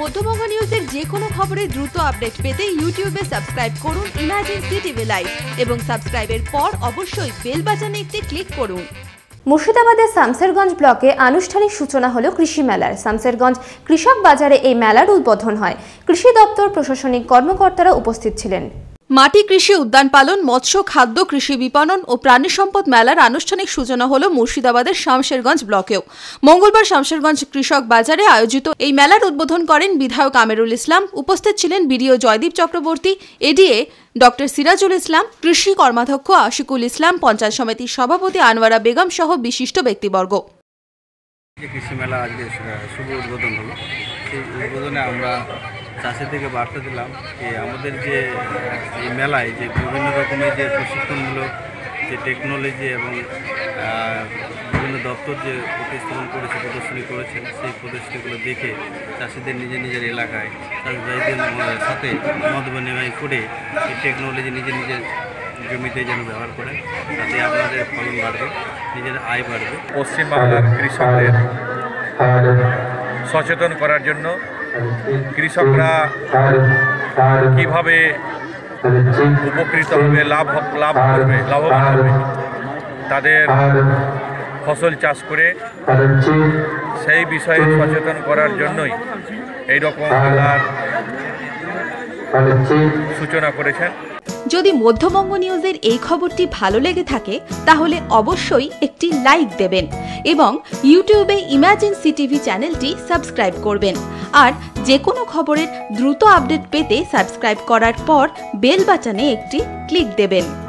মধ্যবঙ্গ নিউজের যে কোনো খবরের দ্রুত আপডেট পেতে ইউটিউবে সাবস্ক্রাইব করুন ইমার্জেন্সি টিভি লাইভ এবং সাবস্ক্রাইবের পর অবশ্যই বেল বাটনে একটি ক্লিক করুন। মুর্শিদাবাদের সামসেরগঞ্জ ব্লকে আনুষ্ঠানিক সূচনা হলো কৃষি মেলার। সামসেরগঞ্জ কৃষক বাজারে এই মেলার উদ্বোধন হয়। কৃষি দপ্তর প্রশাসনিক কর্মকর্তারা উপস্থিত ছিলেন। মাটি কৃষি উদ্যান পালন, মৎস্য, খাদ্য, কৃষি বিপণন ও প্রাণী সম্পদ মেলার আনুষ্ঠানিক সূচনা হল মুর্শিদাবাদের শামশেরগঞ্জ ব্লকেও। মঙ্গলবার শামশেরগঞ্জ কৃষক বাজারে আয়োজিত এই মেলার উদ্বোধন করেন বিধায়ক আমিরুল ইসলাম। উপস্থিত ছিলেন BDO Joydeep Chakraborty, ADA doctor Sirajul Islam, কৃষি কর্মাধ্যক্ষ আশিকুল ইসলাম, পঞ্চায়েত সমিতির সভাপতি আনোয়ারা বেগম সহ বিশিষ্ট ব্যক্তিবর্গ। কৃষি মেলা আজকে শুভ উদ্বোধন হলো। সেই উদ্বোধনে আমরা চাষি থেকে বার্তা দিলাম যে আমাদের যে, এই মেলায় যে বিভিন্ন রকমের যে প্রশিক্ষণমূলক যে টেকনোলজি এবং বিভিন্ন দপ্তর যে প্রতিস্থাপন করেছে, প্রদর্শনী করেছেন, সেই প্রদর্শনীগুলো দেখে চাষিদের নিজের নিজের এলাকায় চাষিদের সাথে মত বিনিময় করে এই টেকনোলজি নিজের নিজের জমিতে যেন ব্যবহার করে, তাতে আপনাদের ফলন বাড়বে, নিজের আয় বাড়বে। পশ্চিমবাংলার কৃষকদের সচেতন করার জন্য কৃষকরা কীভাবে উপকৃত হবে, লাভ লাভ করবে, লাভবান হবে, তাদের ফসল চাষ করে সেই বিষয়ে সচেতন করার জন্যই এই রকম মেলার সূচনা করেছেন। যদি মধ্যবঙ্গ নিউজের এই খবরটি ভালো লেগে থাকে, তাহলে অবশ্যই একটি লাইক দেবেন এবং ইউটিউবে ইমার্জেন্সি টিভি চ্যানেলটি সাবস্ক্রাইব করবেন। আর যে কোনো খবরের দ্রুত আপডেট পেতে সাবস্ক্রাইব করার পর বেল বাটনে একটি ক্লিক দেবেন।